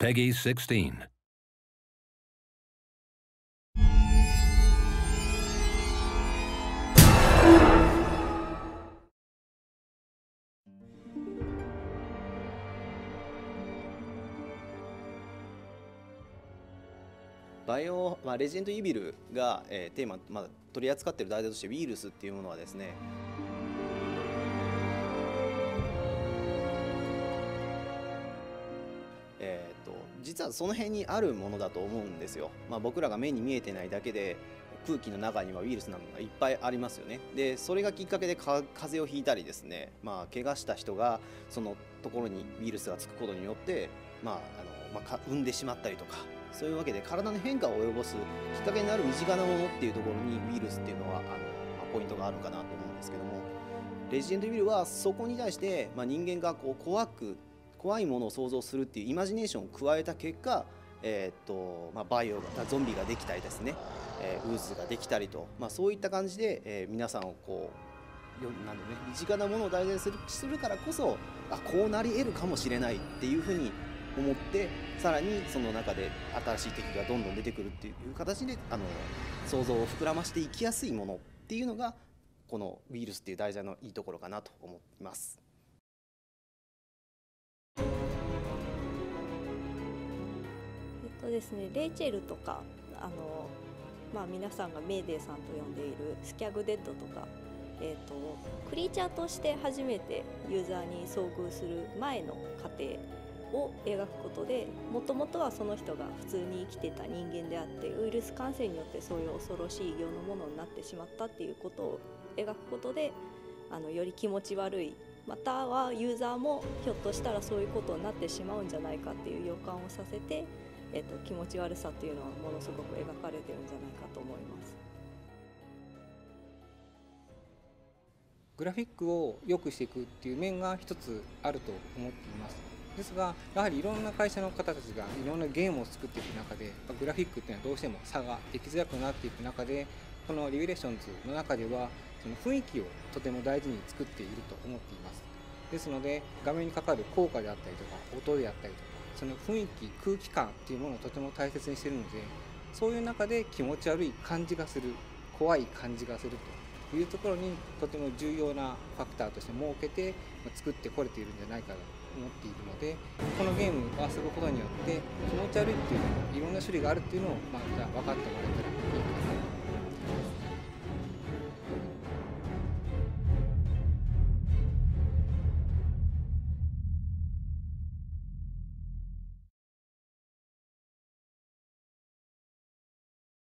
Peggy 16. バイオ、まあ、レジェンドイビルが、えーテーマ、まあ、取り扱っている題材としてウイルスっていうものはですねえー、と実はその辺にあるものだと思うんですよ、まあ、僕らが目に見えてないだけで空気の中にはウイルスなのがいっぱいありますよね。でそれがきっかけで風邪をひいたりですね、まあ、怪我した人がそのところにウイルスがつくことによって、まああのまあ、産んでしまったりとかそういうわけで体に変化を及ぼすきっかけになる身近なものっていうところにウイルスっていうのはあの、まあ、ポイントがあるかなと思うんですけども。レジェンドビルはそこに対して、まあ、人間がこう怖く怖いものを想像するっていうイマジネーションを加えた結果、えーっとまあ、バイオがゾンビができたりですね、えーウーズができたりと、まあ、そういった感じで、えー皆さんをこうよなんでね身近なものを大事にするするからこそあこうなり得るかもしれないっていうふうに思ってさらにその中で新しい敵がどんどん出てくるっていう形であの想像を膨らましていきやすいものっていうのがこのウイルスっていう題材のいいところかなと思います。ですね、レイチェルとかあの、まあ、皆さんがメーデーさんと呼んでいるスキャグデッドとか、えっとクリーチャーとして初めてユーザーに遭遇する前の過程を描くことでもともとはその人が普通に生きてた人間であってウイルス感染によってそういう恐ろしい世のものになってしまったっていうことを描くことであのより気持ち悪いまたはユーザーもひょっとしたらそういうことになってしまうんじゃないかっていう予感をさせて、えっと、気持ち悪さっていうのはものすごく描かれてるんじゃないかと思います。グラフィックを良くしていくっていう面が一つあると思っていますですがやはりいろんな会社の方たちがいろんなゲームを作っていく中でグラフィックっていうのはどうしても差ができづらくなっていく中でこのリベレーションズの中ではその雰囲気をとても大事に作っていると思っていますですので画面にかかる効果であったりとか音であったりとかその雰囲気空気感っていうものをとても大切にしてるのでそういう中で気持ち悪い感じがする怖い感じがするというところにとても重要なファクターとして設けて作ってこれているんじゃないかと思っているのでこのゲームを遊ぶことによって気持ち悪いっていうのいろんな種類があるっていうのをまた分かってもらえたらいい